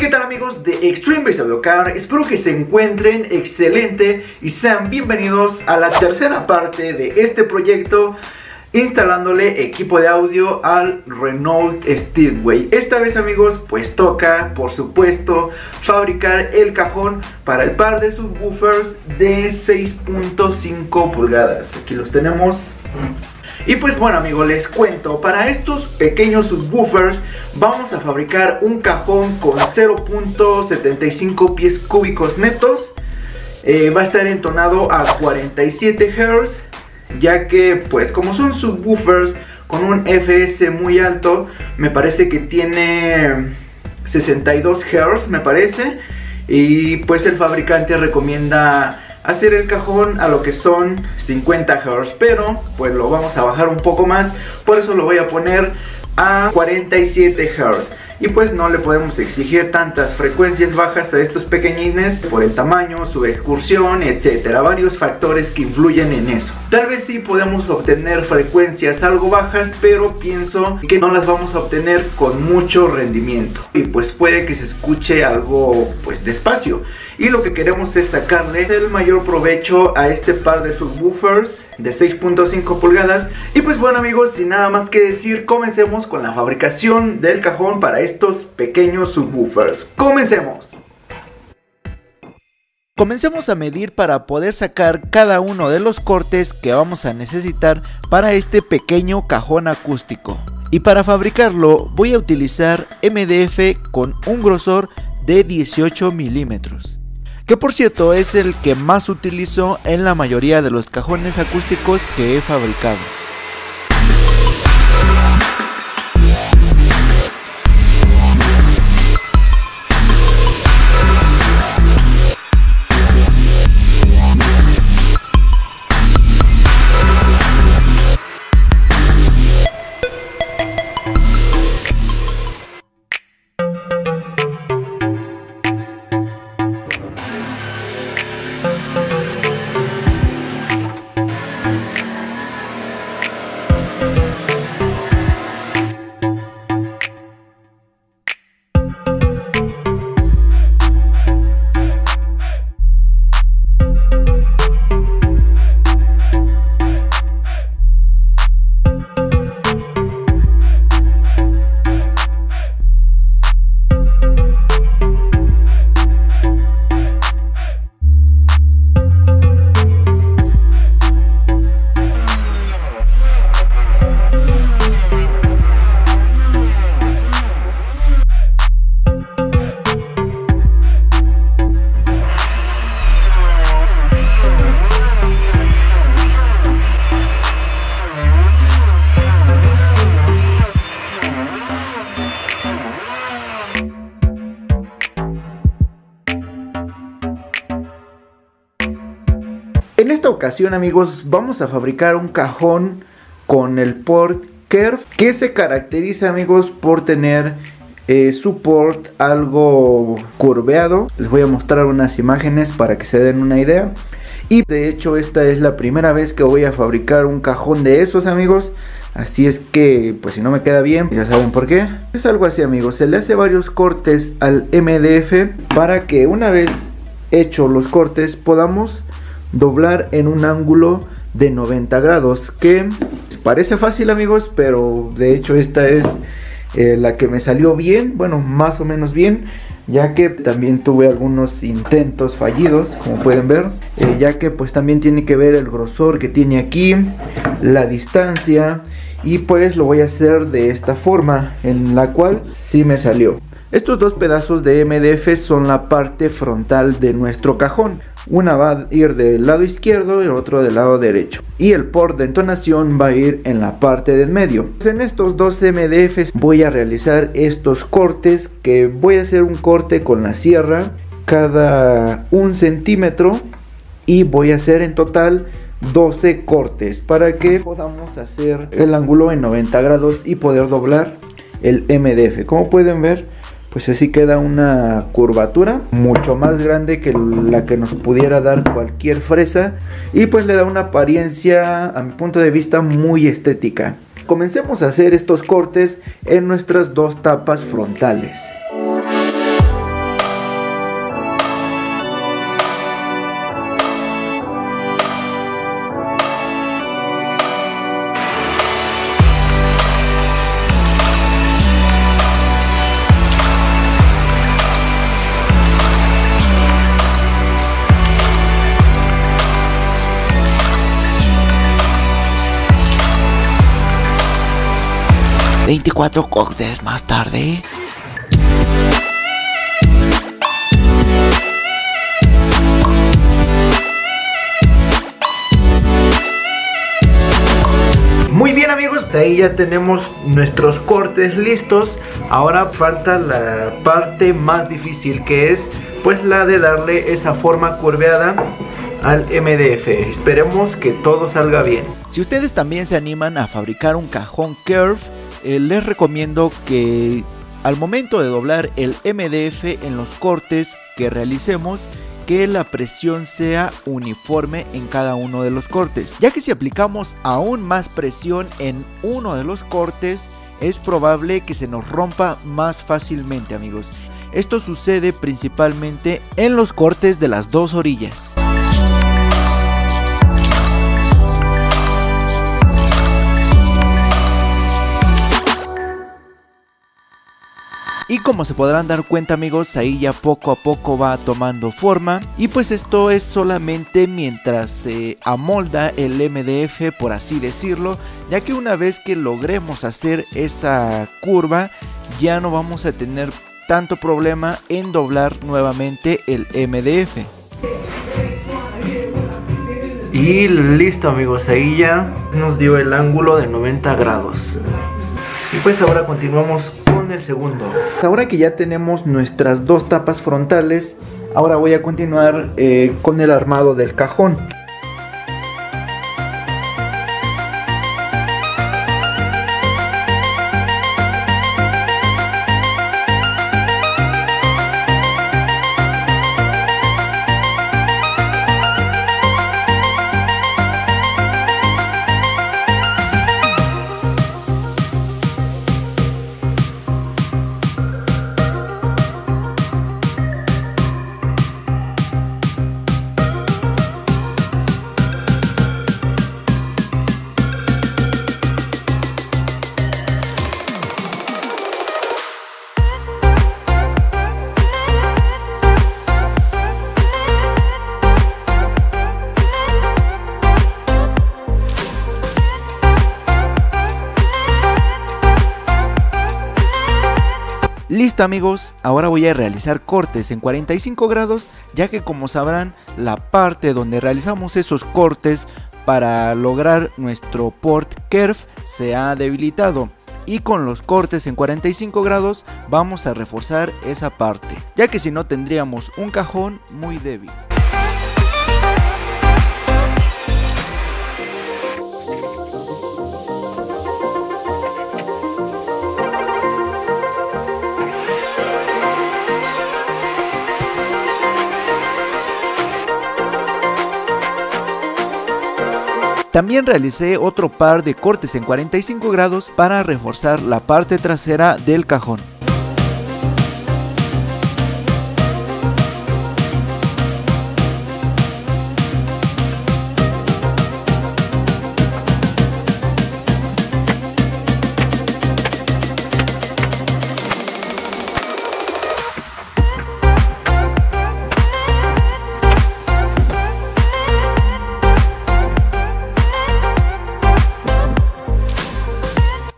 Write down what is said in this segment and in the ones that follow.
¿qué tal amigos de Extreme Base Car? Espero que se encuentren excelente y sean bienvenidos a la tercera parte de este proyecto instalándole equipo de audio al Renault Steedway. Esta vez amigos, pues toca, por supuesto, fabricar el cajón para el par de subwoofers de 6.5 pulgadas. Aquí los tenemos. Y pues bueno amigos, les cuento, para estos pequeños subwoofers vamos a fabricar un cajón con 0.75 pies cúbicos netos. Eh, va a estar entonado a 47 Hz, ya que pues como son subwoofers con un FS muy alto, me parece que tiene 62 Hz, me parece. Y pues el fabricante recomienda hacer el cajón a lo que son 50 Hz, pero pues lo vamos a bajar un poco más, por eso lo voy a poner a 47 Hz y pues no le podemos exigir tantas frecuencias bajas a estos pequeñines por el tamaño, su excursión, etcétera, varios factores que influyen en eso. Tal vez sí podemos obtener frecuencias algo bajas, pero pienso que no las vamos a obtener con mucho rendimiento y pues puede que se escuche algo pues despacio. Y lo que queremos es sacarle el mayor provecho a este par de subwoofers de 6.5 pulgadas. Y pues bueno amigos, sin nada más que decir, comencemos con la fabricación del cajón para estos pequeños subwoofers. Comencemos. Comencemos a medir para poder sacar cada uno de los cortes que vamos a necesitar para este pequeño cajón acústico. Y para fabricarlo voy a utilizar MDF con un grosor de 18 milímetros que por cierto es el que más utilizo en la mayoría de los cajones acústicos que he fabricado. En esta ocasión amigos vamos a fabricar un cajón con el port Curve que se caracteriza amigos por tener eh, su port algo curveado. Les voy a mostrar unas imágenes para que se den una idea. Y de hecho esta es la primera vez que voy a fabricar un cajón de esos amigos. Así es que, pues si no me queda bien, ya saben por qué. Es algo así amigos, se le hace varios cortes al MDF para que una vez hecho los cortes podamos doblar en un ángulo de 90 grados que parece fácil amigos pero de hecho esta es eh, la que me salió bien bueno más o menos bien ya que también tuve algunos intentos fallidos como pueden ver eh, ya que pues también tiene que ver el grosor que tiene aquí la distancia y pues lo voy a hacer de esta forma en la cual sí me salió estos dos pedazos de MDF son la parte frontal de nuestro cajón. Una va a ir del lado izquierdo y el otro del lado derecho. Y el port de entonación va a ir en la parte del medio. En estos dos MDFs voy a realizar estos cortes que voy a hacer un corte con la sierra cada un centímetro y voy a hacer en total 12 cortes para que podamos hacer el ángulo en 90 grados y poder doblar el MDF. Como pueden ver pues así queda una curvatura mucho más grande que la que nos pudiera dar cualquier fresa y pues le da una apariencia a mi punto de vista muy estética. Comencemos a hacer estos cortes en nuestras dos tapas frontales. 24 cortes más tarde. Muy bien amigos, ahí ya tenemos nuestros cortes listos. Ahora falta la parte más difícil que es pues la de darle esa forma curveada al MDF. Esperemos que todo salga bien. Si ustedes también se animan a fabricar un cajón curve, eh, les recomiendo que al momento de doblar el MDF en los cortes que realicemos, que la presión sea uniforme en cada uno de los cortes, ya que si aplicamos aún más presión en uno de los cortes, es probable que se nos rompa más fácilmente amigos. Esto sucede principalmente en los cortes de las dos orillas. Y como se podrán dar cuenta amigos, ahí ya poco a poco va tomando forma. Y pues esto es solamente mientras se amolda el MDF, por así decirlo. Ya que una vez que logremos hacer esa curva, ya no vamos a tener tanto problema en doblar nuevamente el MDF. Y listo amigos, ahí ya nos dio el ángulo de 90 grados. Y pues ahora continuamos el segundo. Ahora que ya tenemos nuestras dos tapas frontales, ahora voy a continuar eh, con el armado del cajón. Listo amigos, ahora voy a realizar cortes en 45 grados ya que como sabrán la parte donde realizamos esos cortes para lograr nuestro port curve se ha debilitado y con los cortes en 45 grados vamos a reforzar esa parte ya que si no tendríamos un cajón muy débil. También realicé otro par de cortes en 45 grados para reforzar la parte trasera del cajón.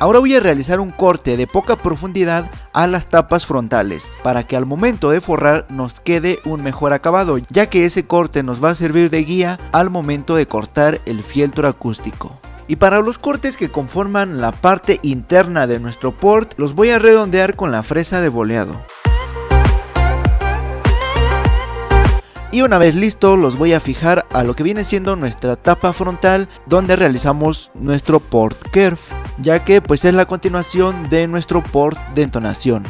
Ahora voy a realizar un corte de poca profundidad a las tapas frontales para que al momento de forrar nos quede un mejor acabado ya que ese corte nos va a servir de guía al momento de cortar el fieltro acústico. Y para los cortes que conforman la parte interna de nuestro port los voy a redondear con la fresa de boleado. Y una vez listo los voy a fijar a lo que viene siendo nuestra tapa frontal donde realizamos nuestro port curve ya que pues es la continuación de nuestro port de entonación.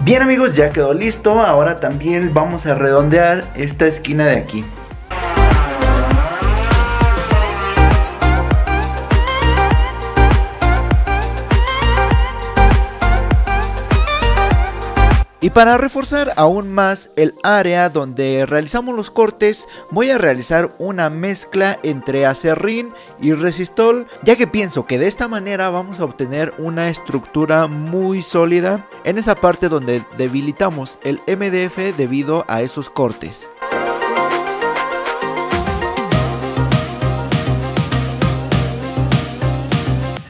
Bien amigos, ya quedó listo, ahora también vamos a redondear esta esquina de aquí. Y para reforzar aún más el área donde realizamos los cortes, voy a realizar una mezcla entre acerrín y resistol, ya que pienso que de esta manera vamos a obtener una estructura muy sólida en esa parte donde debilitamos el MDF debido a esos cortes.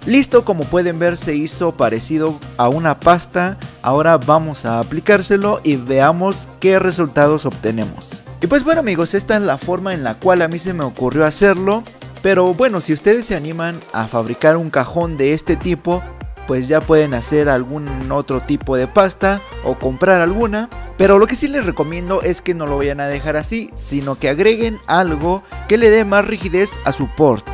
Listo, como pueden ver se hizo parecido a una pasta Ahora vamos a aplicárselo y veamos qué resultados obtenemos. Y pues bueno amigos, esta es la forma en la cual a mí se me ocurrió hacerlo. Pero bueno, si ustedes se animan a fabricar un cajón de este tipo, pues ya pueden hacer algún otro tipo de pasta o comprar alguna. Pero lo que sí les recomiendo es que no lo vayan a dejar así, sino que agreguen algo que le dé más rigidez a su port.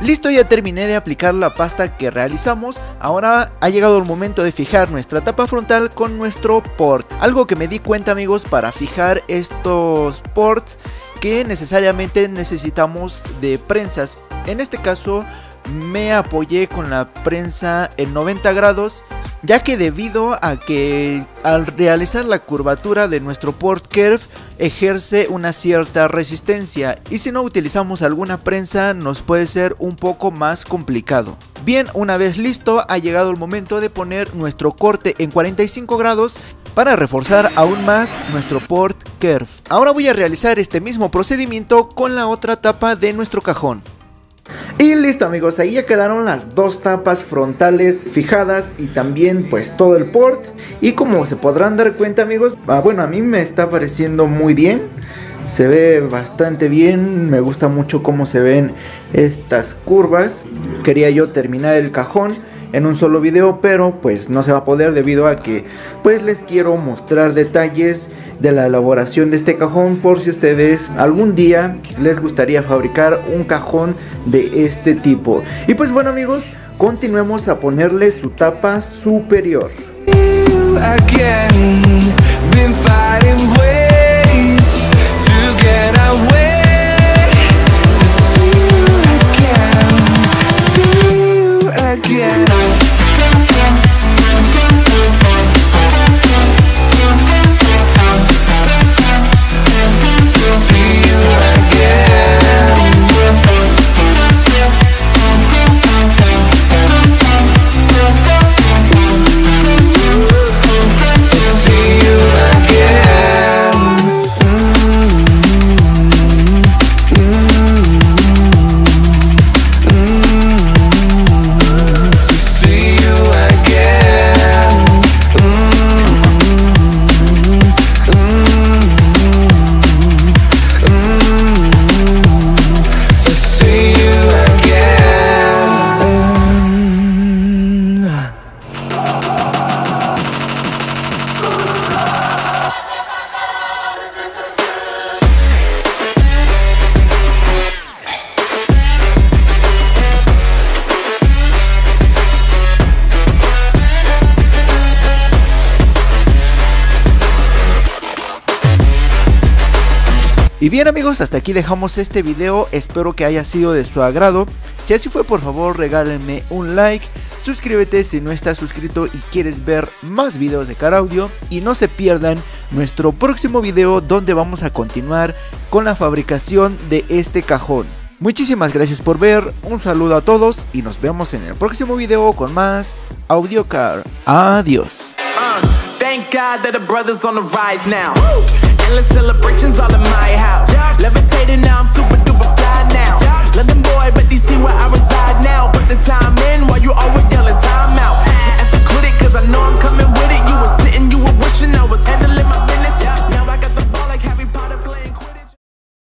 Listo, ya terminé de aplicar la pasta que realizamos. Ahora ha llegado el momento de fijar nuestra tapa frontal con nuestro port. Algo que me di cuenta amigos para fijar estos ports que necesariamente necesitamos de prensas. En este caso me apoyé con la prensa en 90 grados ya que debido a que al realizar la curvatura de nuestro port curve ejerce una cierta resistencia y si no utilizamos alguna prensa nos puede ser un poco más complicado. Bien, una vez listo ha llegado el momento de poner nuestro corte en 45 grados para reforzar aún más nuestro port curve. Ahora voy a realizar este mismo procedimiento con la otra tapa de nuestro cajón. Y listo amigos, ahí ya quedaron las dos tapas frontales fijadas y también pues todo el port. Y como se podrán dar cuenta amigos, ah, bueno a mí me está pareciendo muy bien. Se ve bastante bien, me gusta mucho cómo se ven estas curvas. Quería yo terminar el cajón en un solo video, pero pues no se va a poder debido a que pues les quiero mostrar detalles de la elaboración de este cajón por si ustedes algún día les gustaría fabricar un cajón de este tipo. Y pues bueno amigos, continuemos a ponerle su tapa superior. Y bien amigos, hasta aquí dejamos este video, espero que haya sido de su agrado. Si así fue, por favor regálenme un like, suscríbete si no estás suscrito y quieres ver más videos de Car Audio y no se pierdan nuestro próximo video donde vamos a continuar con la fabricación de este cajón. Muchísimas gracias por ver, un saludo a todos y nos vemos en el próximo video con más Audio Car. Adiós. Endless celebrations all in my house. Levitating now, I'm super duper fly now. London boy, but DC where I reside now. Put the time in while you always yelling time out. If I quit it, cause I know I'm coming with it. You were sitting, you were wishing I was handling my